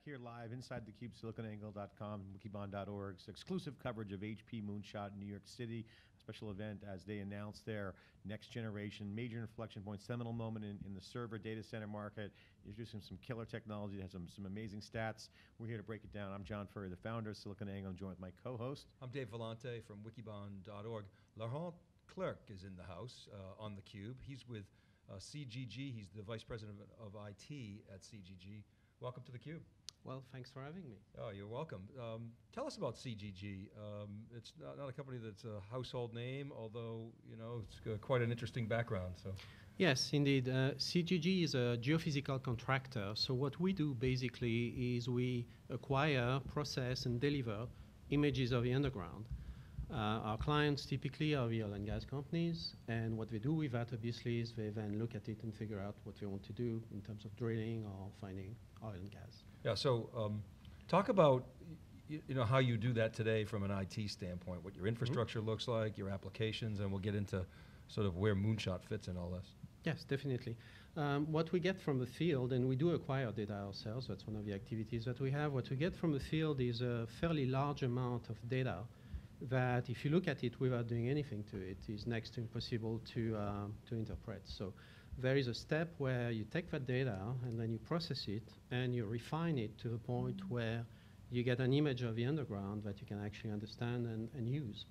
back here live inside the Cube, siliconangle.com, and wikibon.org's exclusive coverage of HP Moonshot in New York City, a special event as they announce their next generation major inflection point, seminal moment in, in the server data center market, introducing some killer technology that has some, some amazing stats. We're here to break it down. I'm John Furrier, the founder of SiliconANGLE. I'm joined with my co-host. I'm Dave Vellante from wikibon.org. Laurent Clerc is in the house uh, on the Cube. He's with uh, CGG. He's the vice president of, of IT at CGG. Welcome to the Cube. Well, thanks for having me. Oh, you're welcome. Um, tell us about CGG. Um, it's not, not, a company that's a household name, although you know it's quite an interesting background. So. Yes, indeed. Uh, CGG is a geophysical contractor. So what we do basically is we acquire, process, and deliver images of the underground. Uh, our clients typically are the oil and gas companies, and what they do with that obviously is they then look at it and figure out what they want to do in terms of drilling or finding oil and gas. Yeah. So, um, talk about you, know how you do that today from an IT standpoint. What your infrastructure mm -hmm. looks like, your applications, and we'll get into sort of where Moonshot fits in all this. Yes, definitely. Um, what we get from the field, and we do acquire data ourselves, that's one of the activities that we have. What we get from the field is a fairly large amount of data that if you look at it without doing anything to it is next to impossible to, uh, to interpret. So there is a step where you take that data and then you process it and you refine it to the point where you get an image of the underground that you can actually understand and, and use.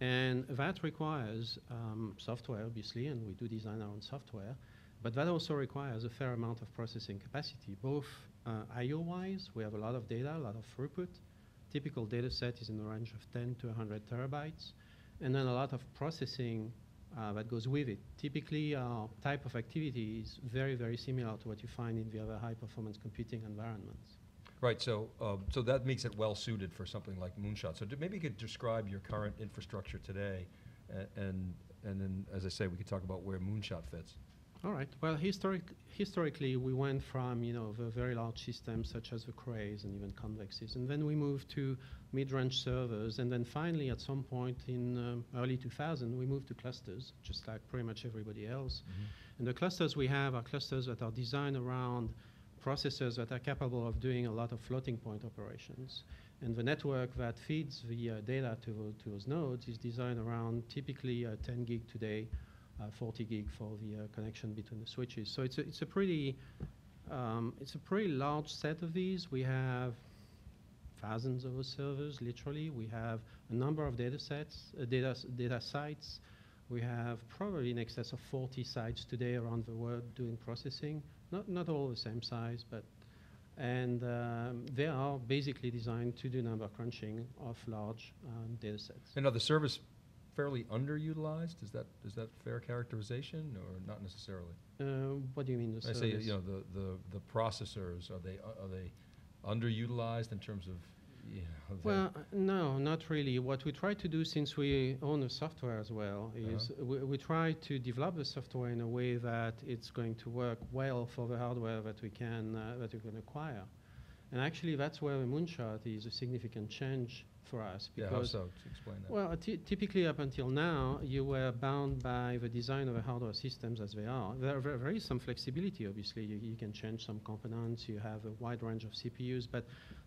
And that requires um, software, obviously, and we do design our own software, but that also requires a fair amount of processing capacity, both uh, IO-wise, we have a lot of data, a lot of throughput, typical data set is in the range of 10 to 100 terabytes, and then a lot of processing uh, that goes with it. Typically, our type of activity is very, very similar to what you find in the other high-performance computing environments. Right, so, um, so that makes it well suited for something like Moonshot. So maybe you could describe your current infrastructure today, and, and then, as I say, we could talk about where Moonshot fits. All right. Well, historic, historically, we went from you know the very large systems such as the Crays and even Convexes, and then we moved to mid-range servers, and then finally, at some point in um, early 2000, we moved to clusters, just like pretty much everybody else. Mm -hmm. And the clusters we have are clusters that are designed around processors that are capable of doing a lot of floating point operations. And the network that feeds the uh, data to, to those nodes is designed around typically uh, 10 gig today 40 gig for the uh, connection between the switches. So it's a, it's a pretty um, it's a pretty large set of these. We have thousands of servers, literally. We have a number of data sets, uh, data, data sites. We have probably in excess of 40 sites today around the world doing processing. Not, not all the same size, but and um, they are basically designed to do number crunching of large um, data sets. And are the service fairly underutilized? Is that is that fair characterization, or not necessarily? Uh, what do you mean? I say you know the, the, the processors are they are they underutilized in terms of you know, well, no, not really. What we try to do, since we own the software as well, is uh -huh. we, we, try to develop the software in a way that it's going to work well for the hardware that we can uh, that we can acquire. And actually, that's where the moonshot is a significant change for us. Because, yeah, how so? To explain that. Well, typically up until now, you were bound by the design of the hardware systems as they are. There, there is some flexibility, obviously. You, you, can change some components. You have a wide range of CPUs. But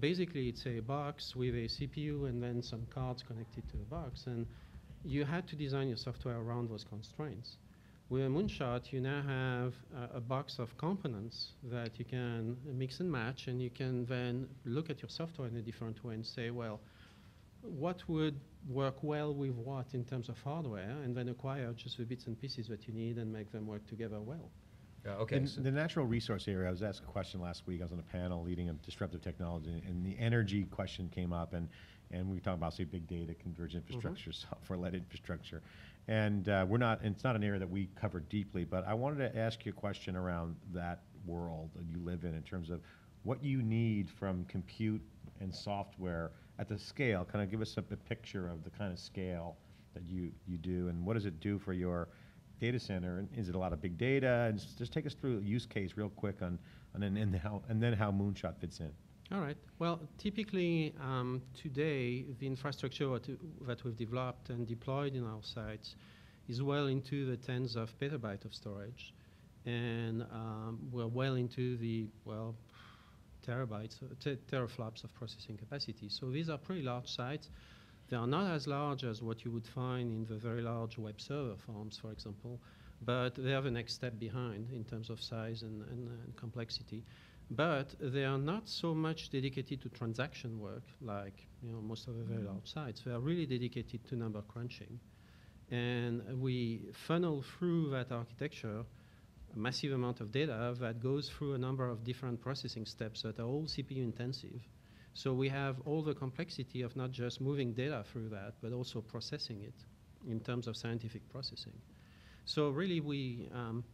basically, it's a box with a CPU and then some cards connected to the box. And you had to design your software around those constraints. With a moonshot, you now have a box of components that you can mix and match, and you can then look at your software in a different way and say, well, what would work well with what in terms of hardware, and then acquire just the bits and pieces that you need and make them work together well. Yeah, okay. In, so the natural resource area, I was asked a question last week. I was on a panel leading a disruptive technology, and the energy question came up, and, and we talk about, say, big data, convergent mm-hmm. infrastructure, mm -hmm. software-led infrastructure. And uh, we're not, it's not an area that we cover deeply, but I wanted to ask you a question around that world that you live in, in terms of what you need from compute and software at the scale. Kind of give us a, a picture of the kind of scale that you, you do, and what does it do for your data center? And is it a lot of big data? And just take us through a use case real quick on, on and, and, how, and then how Moonshot fits in. All right. Well, typically um, today, the infrastructure that we've developed and deployed in our sites is well into the tens of petabytes of storage. And um, we're well into the, well, terabytes, uh, te- teraflops of processing capacity. So these are pretty large sites. They are not as large as what you would find in the very large web server farms, for example, but they are the next step behind in terms of size and, and, and complexity. But they are not so much dedicated to transaction work like you know, most of the very large sites. They are really dedicated to number crunching. And we funnel through that architecture a massive amount of data that goes through a number of different processing steps that are all CPU intensive. So we have all the complexity of not just moving data through that, but also processing it in terms of scientific processing. So really, we um,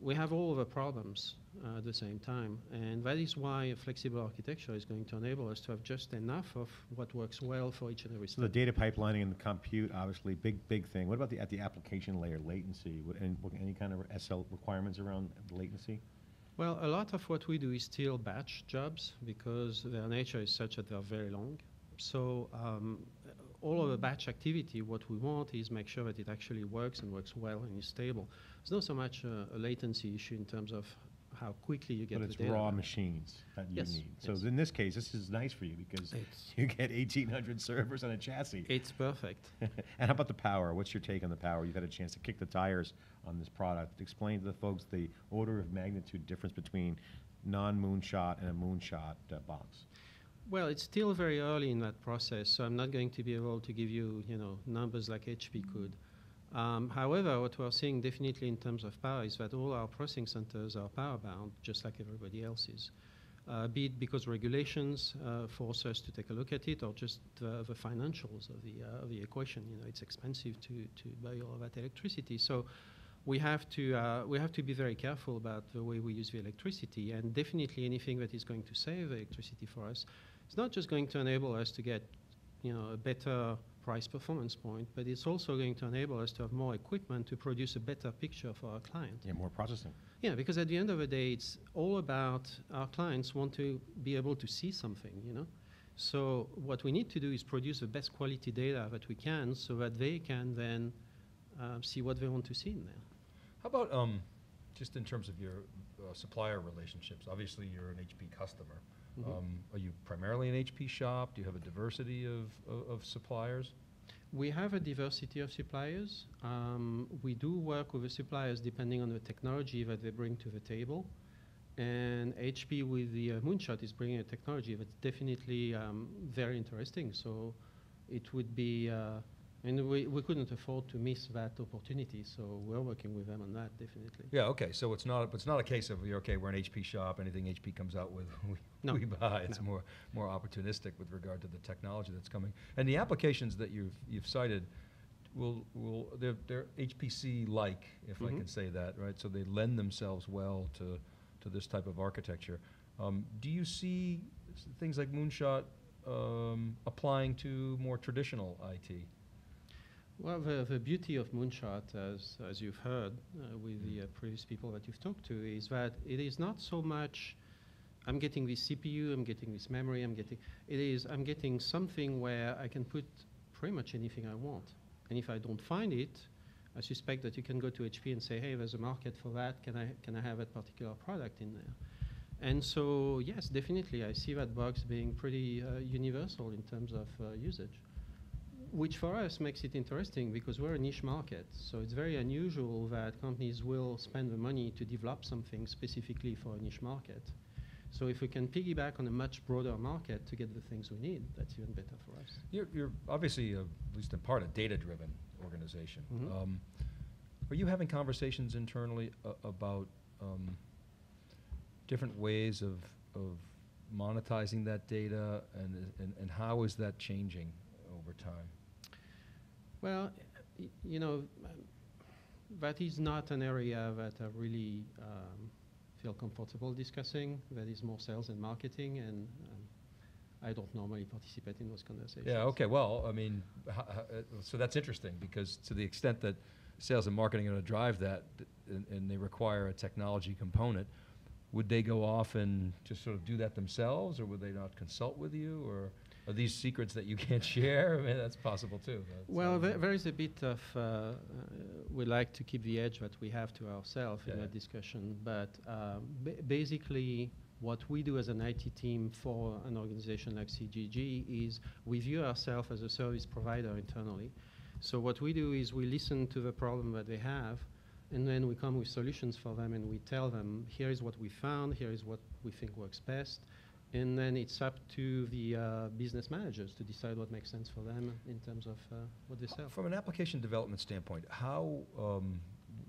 we have all of the problems uh, at the same time, and that is why a flexible architecture is going to enable us to have just enough of what works well for each and every So the data pipelining and the compute, obviously, big, big thing. What about the, at the application layer, latency? What, and what- any kind of SL requirements around latency? Well, a lot of what we do is still batch jobs because their nature is such that they're very long. So um, all of the batch activity, what we want is make sure that it actually works and works well and is stable. It's not so much a, a latency issue in terms of how quickly you get But the it's data. raw machines that you Yes, need. So yes. in this case, this is nice for you because It's- you get eighteen hundred servers on a chassis. It's perfect. And how about the power? What's your take on the power? You've had a chance to kick the tires on this product. Explain to the folks the order of magnitude difference between non-moonshot and a moonshot uh, box. Well, it's still very early in that process, so I'm not going to be able to give you, you know, numbers like HP could. Um, however, what we're seeing definitely in terms of power is that all our processing centers are power bound, just like everybody else is. Uh, be it because regulations uh, force us to take a look at it, or just the, the financials of the uh, of the equation. You know, it's expensive to to buy all of that electricity, so we have to uh, we have to be very careful about the way we use the electricity, and definitely anything that is going to save electricity for us it's not just going to enable us to get you know, a better price performance point, but it's also going to enable us to have more equipment to produce a better picture for our client. Yeah, more processing. Yeah, because at the end of the day, it's all about our clients want to be able to see something, you know? So what we need to do is produce the best quality data that we can so that they can then uh, see what they want to see in there. How about um, just in terms of your uh, supplier relationships? Obviously, you're an HP customer. Mhm. Um, are you primarily an HP shop? Do you have a diversity of, of, of suppliers? We have a diversity of suppliers. Um, we do work with the suppliers depending on the technology that they bring to the table. And HP with the uh, Moonshot is bringing a technology that's definitely um, very interesting. So it would be, uh, and we, we couldn't afford to miss that opportunity. So we're working with them on that definitely. Yeah, okay, so it's not, it's not a case of, you're okay, we're an HP shop, anything HP comes out with, we, No, we buy. It's no. more, more opportunistic with regard to the technology that's coming. And the applications that you've, you've cited will, will, they're, they're HPC-like, if I Mhm. can say that, right? So they lend themselves well to, to this type of architecture. Um, do you see s- things like Moonshot um, applying to more traditional IT? Well, the, the beauty of Moonshot, as, as you've heard uh, with the uh, previous people that you've talked to, is that it is not so much I'm getting this CPU, I'm getting this memory, I'm getting, it is I'm getting something where I can put pretty much anything I want. And if I don't find it, I suspect that you can go to HP and say, hey, there's a market for that, can I, can I have that particular product in there? And so, yes, definitely, I see that box being pretty uh, universal in terms of uh, usage which for us makes it interesting because we're a niche market. So it's very unusual that companies will spend the money to develop something specifically for a niche market. So if we can piggyback on a much broader market to get the things we need, that's even better for us. You're, you're obviously, uh, at least in part, a data-driven organization. Mhm. Um, Are you having conversations internally a- about um, different ways of, of monetizing that data, and, and, and how is that changing over time? Well, you know, that is not an area that I really um, feel comfortable discussing. That is more sales and marketing, and um, I don't normally participate in those conversations. Yeah, okay, well, I mean, uh, so that's interesting, because to the extent that sales and marketing are going to drive that, and, and they require a technology component, would they go off and just sort of do that themselves, or would they not consult with you, or are these secrets that you can't share? I mean, that's possible too. That's, Well, uh, there, there is a bit of, uh, uh, we like to keep the edge that we have to ourselves in Yeah, that discussion, but ba- basically, what we do as an IT team for an organization like CGG is we view ourselves as a service provider internally. So what we do is we listen to the problem that they have, and then we come with solutions for them, and we tell them, here is what we found, here is what we think works best, and then it's up to the uh, business managers to decide what makes sense for them in terms of uh, what they sell. From an application development standpoint, how um,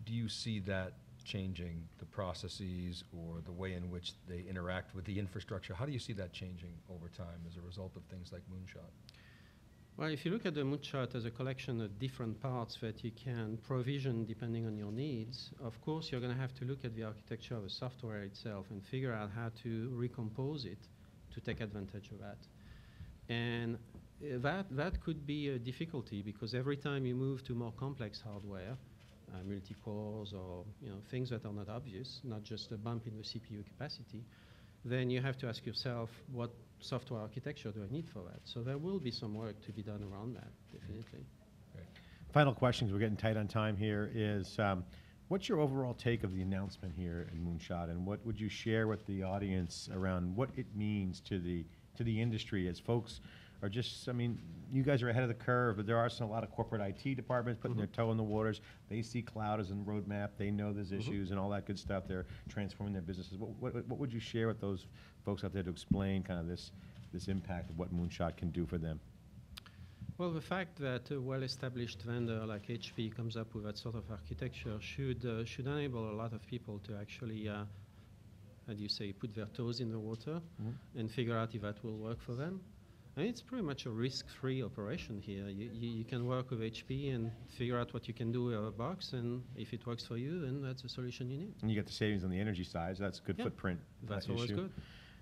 do you see that changing the processes or the way in which they interact with the infrastructure? How do you see that changing over time as a result of things like Moonshot? Well, if you look at the Moonshot as a collection of different parts that you can provision depending on your needs, of course you're going to have to look at the architecture of the software itself and figure out how to recompose it to take advantage of that. And uh, that, that could be a difficulty because every time you move to more complex hardware, uh, multi-cores or you know, things that are not obvious, not just a bump in the CPU capacity, then you have to ask yourself, what software architecture do I need for that? So there will be some work to be done around that, definitely. Final questions, we're getting tight on time here, is um, what's your overall take of the announcement here in Moonshot? And what would you share with the audience around what it means to the, to the industry as folks are just, I mean, you guys are ahead of the curve, but there are some, a lot of corporate IT departments putting their toe in the waters. They see cloud as a roadmap, they know there's issues and all that good stuff. They're transforming their businesses. What, what, what would you share with those folks out there to explain kind of this, this impact of what Moonshot can do for them? Well, the fact that a well-established vendor like HP comes up with that sort of architecture should uh, should enable a lot of people to actually, uh, how do you say, put their toes in the water Mhm. and figure out if that will work for them. And it's pretty much a risk-free operation here. You, you, you can work with HP and figure out what you can do with a box, and if it works for you, then that's the solution you need. And you get the savings on the energy side, so that's a good Yeah, footprint. uh, That's always issue. good.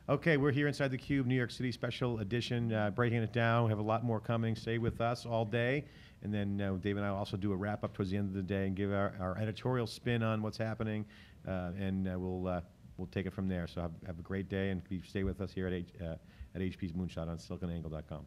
Okay, we're here inside the Cube, New York City Special Edition, uh, breaking it down. We have a lot more coming. Stay with us all day. And then uh, Dave and I will also do a wrap up towards the end of the day and give our, our editorial spin on what's happening. Uh, and uh, we'll, uh, we'll take it from there. So have, have a great day and stay with us here at, H, uh, at HP's Moonshot on siliconangle.com.